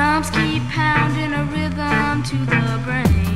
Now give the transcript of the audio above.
Drums keep pounding a rhythm to the brain.